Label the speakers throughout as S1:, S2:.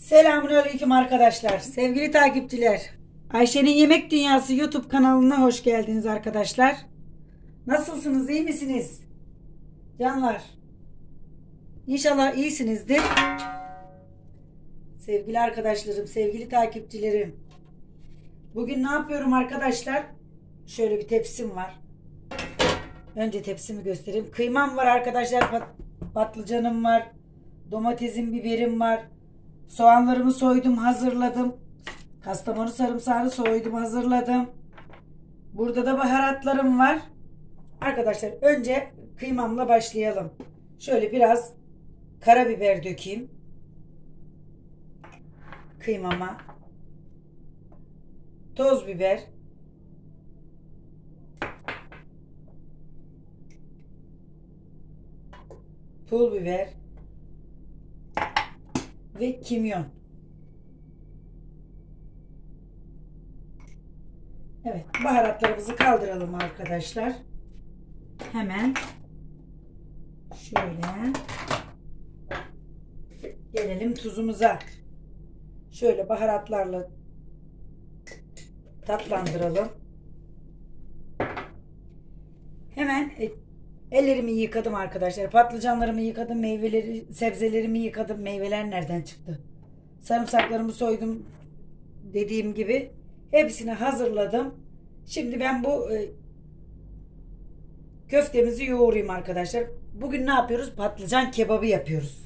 S1: Selamünaleyküm arkadaşlar. Sevgili takipçiler. Ayşe'nin Yemek Dünyası YouTube kanalına hoş geldiniz arkadaşlar. Nasılsınız? iyi misiniz? Canlar. İnşallah iyisinizdir. Sevgili arkadaşlarım, sevgili takipçilerim. Bugün ne yapıyorum arkadaşlar? Şöyle bir tepsim var. Önce tepsimi göstereyim. Kıymam var arkadaşlar. Pat- patlıcanım var. Domatesim, biberim var. Soğanlarımı soydum, hazırladım. Kastamonu sarımsağını soydum, hazırladım. Burada da baharatlarım var. Arkadaşlar önce kıymamla başlayalım. Şöyle biraz karabiber dökeyim. Kıymama. Toz biber. Pul biber ve kimyon. Evet, baharatlarımızı kaldıralım arkadaşlar. Hemen şöyle gelelim tuzumuza. Şöyle baharatlarla tatlandıralım. Hemen e, ellerimi yıkadım arkadaşlar. Patlıcanlarımı yıkadım, meyveleri, sebzelerimi yıkadım. Meyveler nereden çıktı? Sarımsaklarımı soydum. Dediğim gibi hepsini hazırladım. Şimdi ben bu e, köftemizi yoğurayım arkadaşlar. Bugün ne yapıyoruz? Patlıcan kebabı yapıyoruz.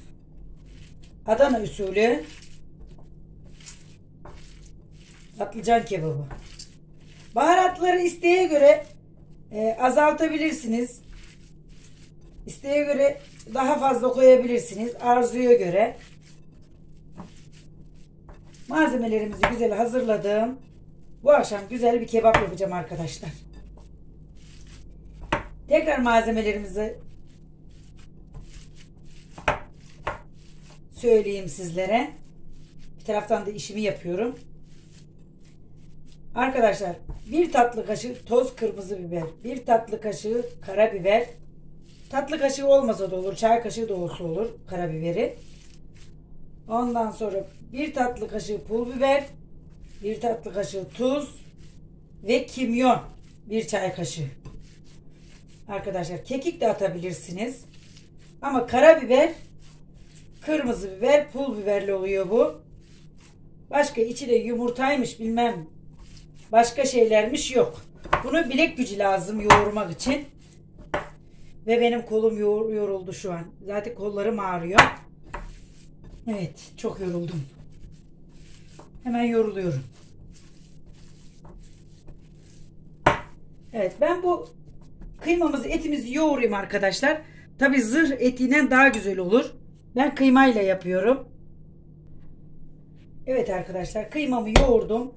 S1: Adana usulü patlıcan kebabı. Baharatları isteğe göre e, azaltabilirsiniz. İsteğe göre daha fazla koyabilirsiniz. Arzuya göre. Malzemelerimizi güzel hazırladım. Bu akşam güzel bir kebap yapacağım arkadaşlar. Tekrar malzemelerimizi söyleyeyim sizlere. Bir taraftan da işimi yapıyorum. Arkadaşlar bir tatlı kaşığı toz kırmızı biber, bir tatlı kaşığı karabiber, tatlı kaşığı olmasa da olur, çay kaşığı da olsa olur karabiberi. Ondan sonra bir tatlı kaşığı pul biber, bir tatlı kaşığı tuz ve kimyon, bir çay kaşığı. Arkadaşlar kekik de atabilirsiniz. Ama karabiber, kırmızı biber, pul biberli oluyor bu. Başka içine yumurtaymış bilmem Başka şeylermiş yok. Bunu bilek gücü lazım yoğurmak için. Ve benim kolum yor, yoruldu şu an. Zaten kollarım ağrıyor. Evet çok yoruldum. Hemen yoruluyorum. Evet ben bu kıymamızı etimizi yoğurayım arkadaşlar. Tabi zırh etinden daha güzel olur. Ben kıymayla yapıyorum. Evet arkadaşlar kıymamı yoğurdum.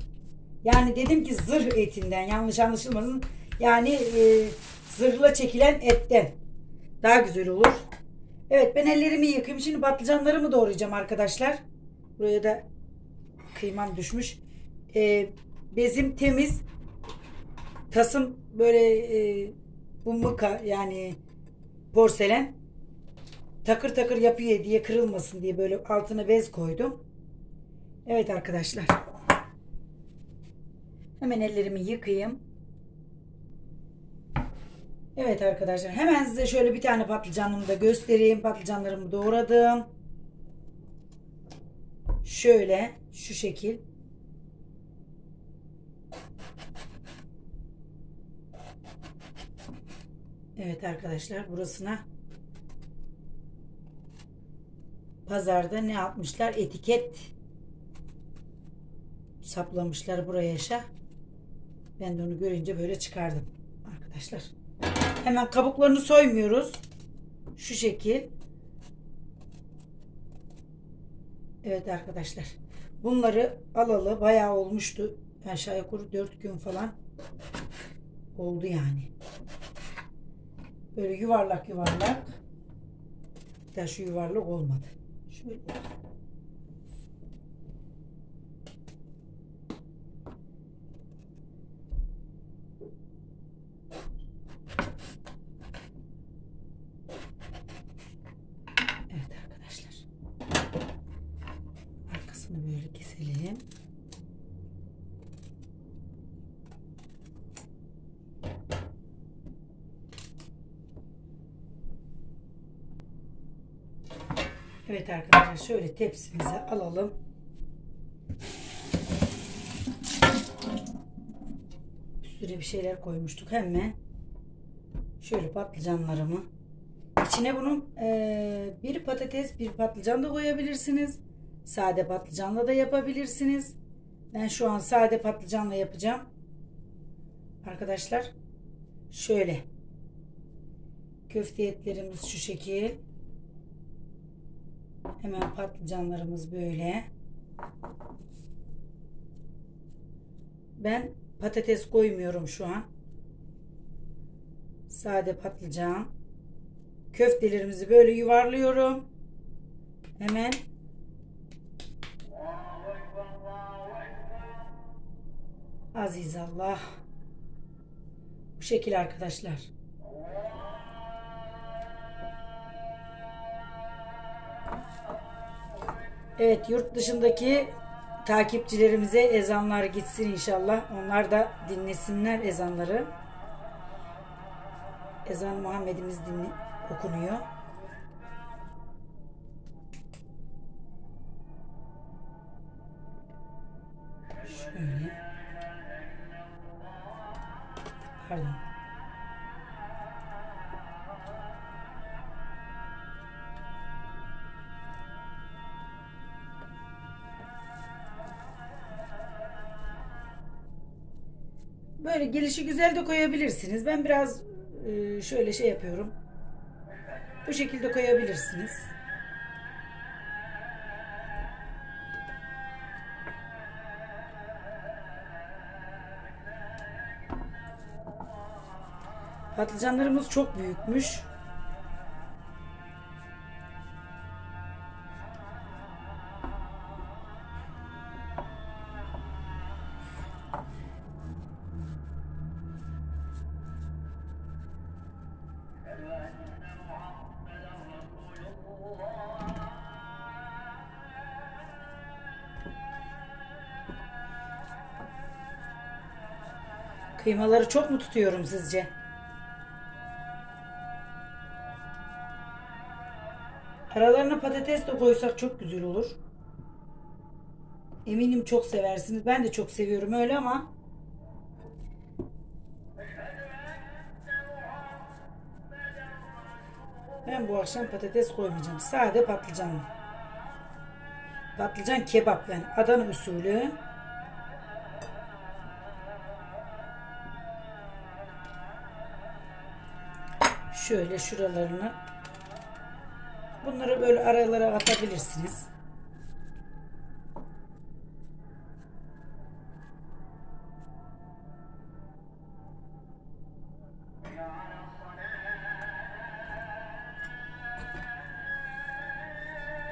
S1: Yani dedim ki zırh etinden yanlış anlaşılmasın. Yani e, zırhla çekilen etten daha güzel olur. Evet ben ellerimi yıkayayım. Şimdi patlıcanlarımı doğrayacağım arkadaşlar. Buraya da kıymam düşmüş. E, bezim temiz. Tasım böyle e, bu mıka yani porselen takır takır yapıyor diye kırılmasın diye böyle altına bez koydum. Evet arkadaşlar. Hemen ellerimi yıkayayım. Evet arkadaşlar hemen size şöyle bir tane patlıcanımı da göstereyim. Patlıcanlarımı doğradım. Şöyle şu şekil. Evet arkadaşlar burasına pazarda ne yapmışlar? Etiket saplamışlar buraya yaşa. Ben de onu görünce böyle çıkardım arkadaşlar. Hemen kabuklarını soymuyoruz. Şu şekil. Evet arkadaşlar. Bunları alalı bayağı olmuştu. Aşağı yukarı 4 gün falan oldu yani. Böyle yuvarlak yuvarlak. Da şu yuvarlak olmadı. Şöyle. Ortasını böyle keselim. Evet arkadaşlar şöyle tepsimize alalım. Üstüne bir şeyler koymuştuk hemen. Şöyle patlıcanlarımı. İçine bunun e, bir patates bir patlıcan da koyabilirsiniz. Sade patlıcanla da yapabilirsiniz. Ben şu an sade patlıcanla yapacağım. Arkadaşlar şöyle köfte etlerimiz şu şekil. Hemen patlıcanlarımız böyle. Ben patates koymuyorum şu an. Sade patlıcan. Köftelerimizi böyle yuvarlıyorum. Hemen Aziz Allah. Bu şekil arkadaşlar. Evet yurt dışındaki takipçilerimize ezanlar gitsin inşallah. Onlar da dinlesinler ezanları. Ezan Muhammed'imiz dinli okunuyor. Böyle gelişi güzel de koyabilirsiniz. Ben biraz e, şöyle şey yapıyorum. Bu şekilde koyabilirsiniz. Patlıcanlarımız çok büyükmüş. Kıymaları çok mu tutuyorum sizce? Aralarına patates de koysak çok güzel olur. Eminim çok seversiniz. Ben de çok seviyorum öyle ama ben bu akşam patates koymayacağım. Sade patlıcan. Patlıcan kebap yani Adana usulü. Şöyle şuralarını bunları böyle aralara atabilirsiniz.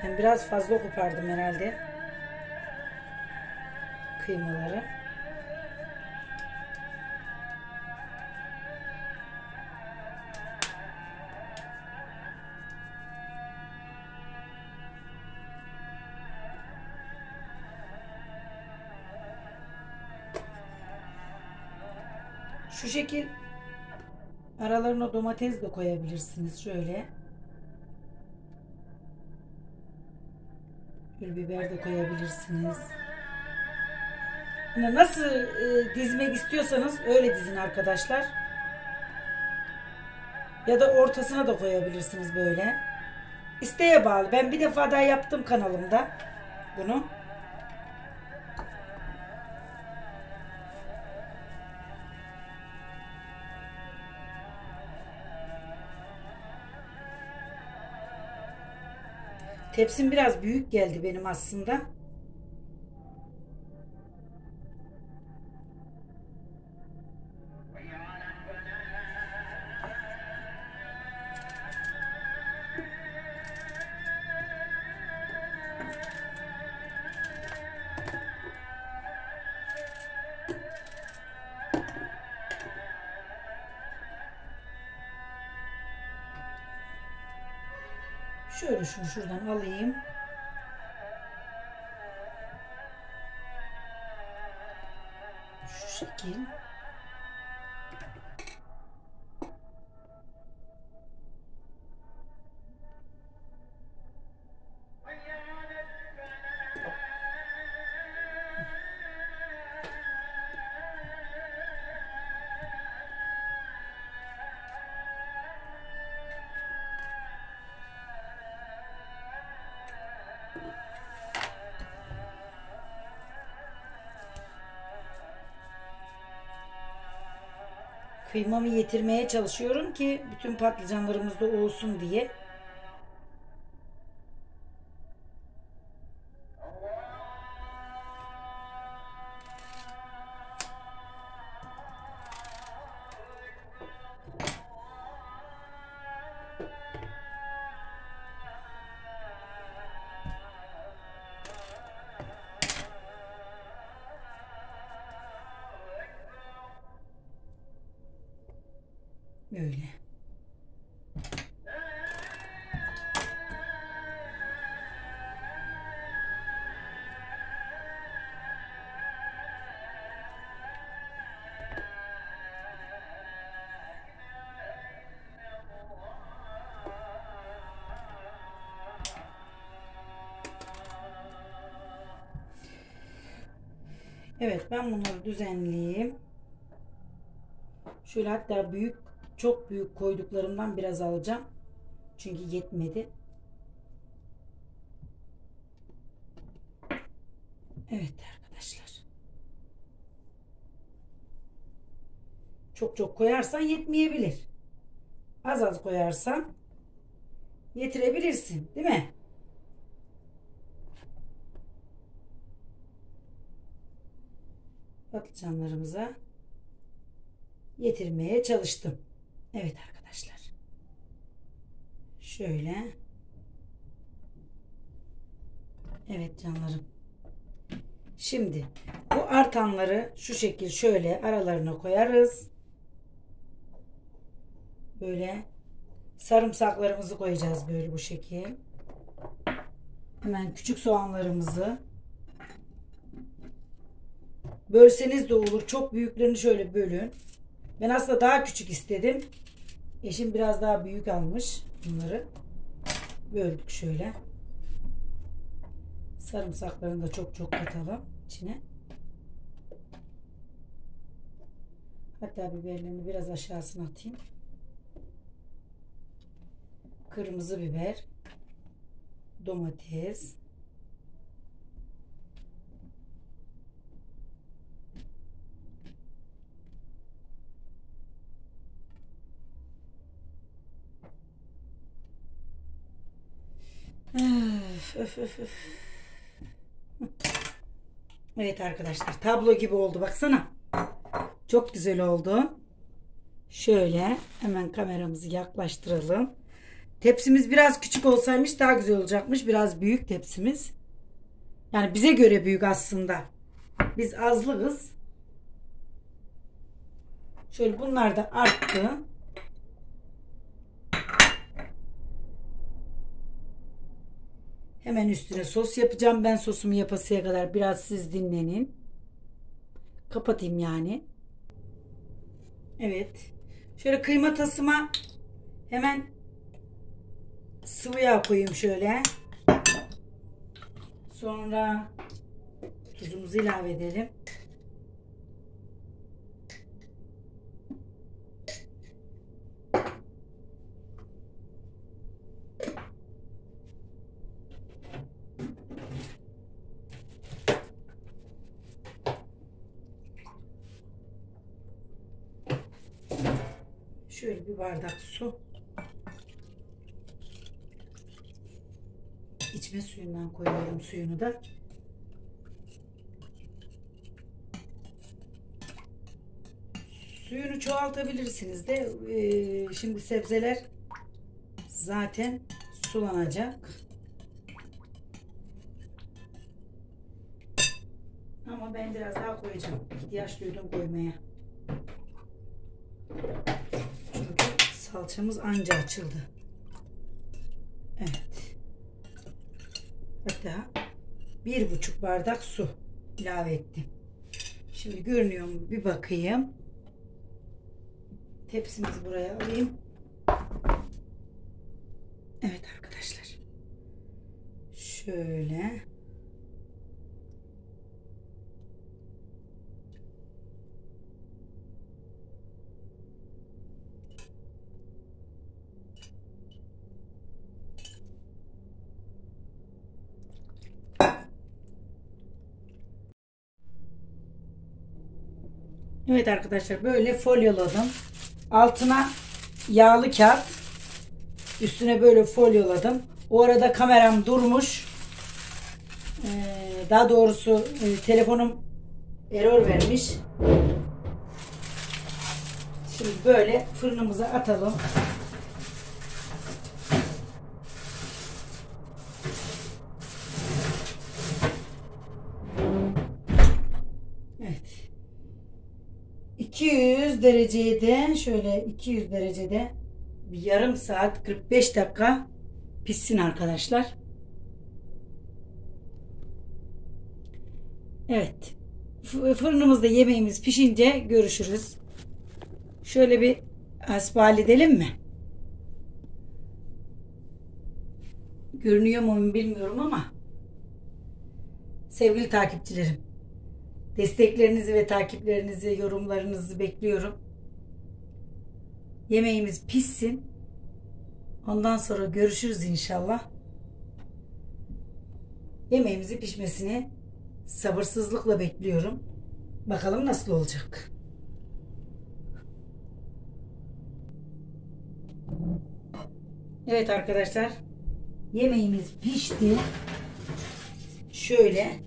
S1: Ben biraz fazla kopardım herhalde. Kıymaları. Şu şekil aralarına domates de koyabilirsiniz şöyle. Gül biber de koyabilirsiniz. Yani nasıl e, dizmek istiyorsanız öyle dizin arkadaşlar. Ya da ortasına da koyabilirsiniz böyle. İsteğe bağlı. Ben bir defa daha yaptım kanalımda bunu. Tepsim biraz büyük geldi benim aslında. Şunu şuradan alayım. Şu şekil. Kıymamı yetirmeye çalışıyorum ki bütün patlıcanlarımız da olsun diye. Evet ben bunları düzenleyeyim. Şöyle hatta büyük çok büyük koyduklarımdan biraz alacağım. Çünkü yetmedi. Evet arkadaşlar. Çok çok koyarsan yetmeyebilir. Az az koyarsan yetirebilirsin, değil mi? Patlıcanlarımıza getirmeye çalıştım. Evet arkadaşlar. Şöyle. Evet canlarım. Şimdi bu artanları şu şekil şöyle aralarına koyarız. Böyle sarımsaklarımızı koyacağız böyle bu şekil. Hemen küçük soğanlarımızı bölseniz de olur. Çok büyüklerini şöyle bölün. Ben aslında daha küçük istedim. Eşim biraz daha büyük almış bunları. Böldük şöyle. Sarımsaklarını da çok çok katalım içine. Hatta biberlerini biraz aşağısına atayım. Kırmızı biber. Domates. Evet arkadaşlar tablo gibi oldu baksana. Çok güzel oldu. Şöyle hemen kameramızı yaklaştıralım. Tepsimiz biraz küçük olsaymış daha güzel olacakmış. Biraz büyük tepsimiz. Yani bize göre büyük aslında. Biz azlığız. Şöyle bunlar da arttı. Hemen üstüne sos yapacağım. Ben sosumu yapasıya kadar biraz siz dinlenin. Kapatayım yani. Evet. Şöyle kıyma tasıma hemen sıvı yağ koyayım şöyle. Sonra tuzumuzu ilave edelim. Şöyle bir bardak su. İçme suyundan koyuyorum suyunu da. Suyunu çoğaltabilirsiniz de. Ee, şimdi sebzeler zaten sulanacak. Ama ben biraz daha koyacağım. İhtiyaç duydum koymaya. Salçamız anca açıldı. Evet. Hatta bir buçuk bardak su ilave ettim. Şimdi görünüyor mu? Bir bakayım. Tepsimizi buraya alayım. Evet arkadaşlar. Şöyle. Evet arkadaşlar böyle folyoladım. Altına yağlı kağıt. Üstüne böyle folyoladım. O arada kameram durmuş. Ee, daha doğrusu e, telefonum error vermiş. Şimdi böyle fırınımıza atalım. 200 derecede şöyle 200 derecede bir yarım saat 45 dakika pişsin arkadaşlar. Evet. Fırınımızda yemeğimiz pişince görüşürüz. Şöyle bir hasbihal edelim mi? Görünüyor mu bilmiyorum ama sevgili takipçilerim desteklerinizi ve takiplerinizi, yorumlarınızı bekliyorum. Yemeğimiz pişsin. Ondan sonra görüşürüz inşallah. Yemeğimizin pişmesini sabırsızlıkla bekliyorum. Bakalım nasıl olacak. Evet arkadaşlar. Yemeğimiz pişti. Şöyle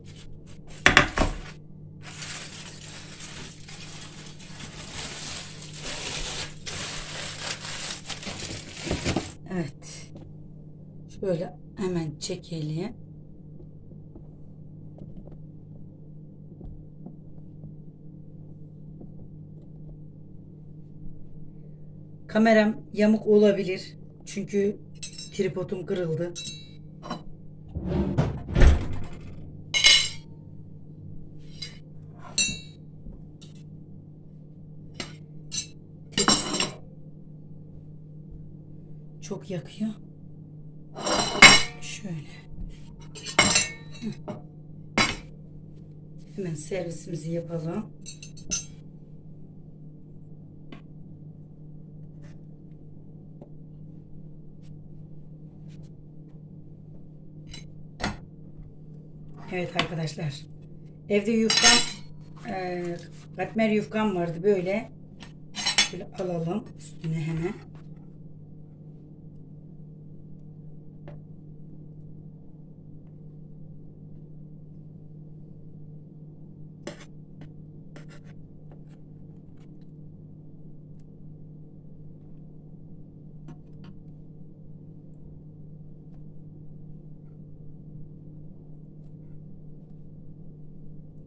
S1: Evet. Şöyle hemen çekelim. Kameram yamuk olabilir. Çünkü tripodum kırıldı. Servisimizi yapalım. Evet arkadaşlar. Evde yufkam e, katmer yufkam vardı böyle. Şöyle alalım üstüne hemen.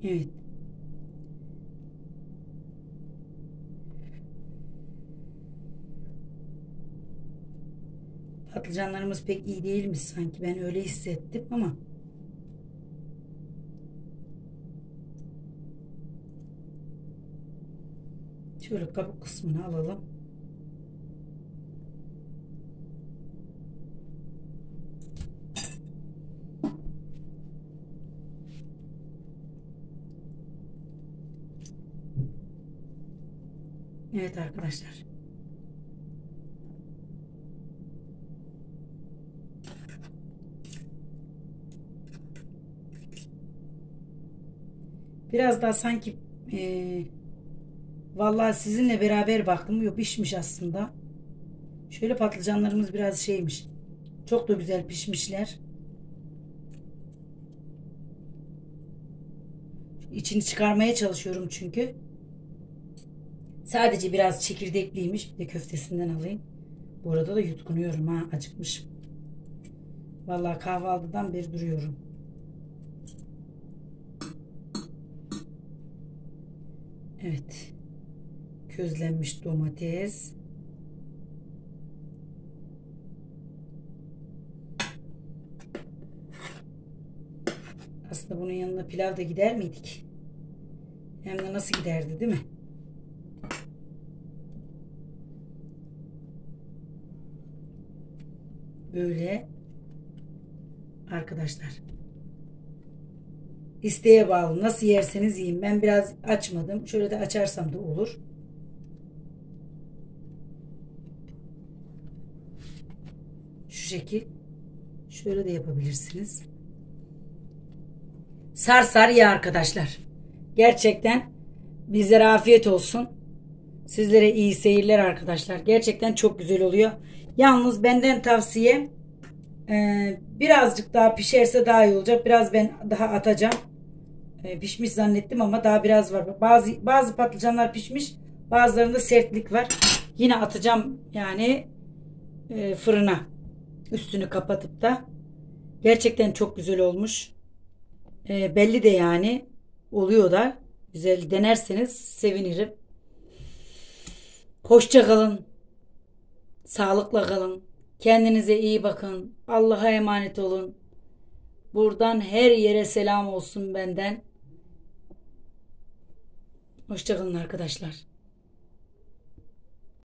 S1: Evet. Patlıcanlarımız pek iyi değilmiş sanki. Ben öyle hissettim ama. Şöyle kabuk kısmını alalım. Evet arkadaşlar. Biraz daha sanki e, vallahi sizinle beraber baktım. Yok pişmiş aslında. Şöyle patlıcanlarımız biraz şeymiş. Çok da güzel pişmişler. İçini çıkarmaya çalışıyorum çünkü. Sadece biraz çekirdekliymiş. Bir de köftesinden alayım. Bu arada da yutkunuyorum ha. Acıkmışım. Vallahi kahvaltıdan beri duruyorum. Evet. Közlenmiş domates. Aslında bunun yanına pilav da gider miydik? Hem de nasıl giderdi değil mi? Böyle arkadaşlar. İsteğe bağlı. Nasıl yerseniz yiyin. Ben biraz açmadım. Şöyle de açarsam da olur. Şu şekil. Şöyle de yapabilirsiniz. Sar sar ye arkadaşlar. Gerçekten bizlere afiyet olsun. Sizlere iyi seyirler arkadaşlar. Gerçekten çok güzel oluyor. Yalnız benden tavsiye e, birazcık daha pişerse daha iyi olacak. Biraz ben daha atacağım. E, pişmiş zannettim ama daha biraz var. Bazı bazı patlıcanlar pişmiş. Bazılarında sertlik var. Yine atacağım yani e, fırına. Üstünü kapatıp da. Gerçekten çok güzel olmuş. Belli de yani oluyor da. Güzel denerseniz sevinirim. Hoşça kalın. Sağlıkla kalın. Kendinize iyi bakın. Allah'a emanet olun. Buradan her yere selam olsun benden. Hoşçakalın arkadaşlar.